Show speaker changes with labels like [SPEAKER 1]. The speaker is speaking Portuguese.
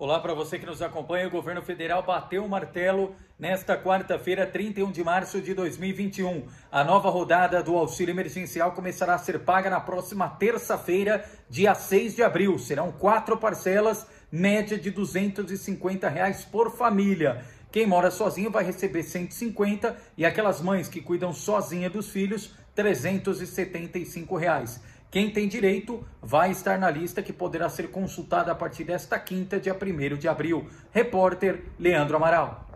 [SPEAKER 1] Olá para você que nos acompanha. O governo federal bateu o martelo nesta quarta-feira, 31 de março de 2021. A nova rodada do auxílio emergencial começará a ser paga na próxima terça-feira, dia 6 de abril. Serão quatro parcelas, média de 250 reais por família. Quem mora sozinho vai receber 150 e aquelas mães que cuidam sozinha dos filhos, 375 reais. Quem tem direito vai estar na lista que poderá ser consultada a partir desta quinta, dia 1 de abril. Repórter Leandro Amaral.